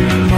Yeah.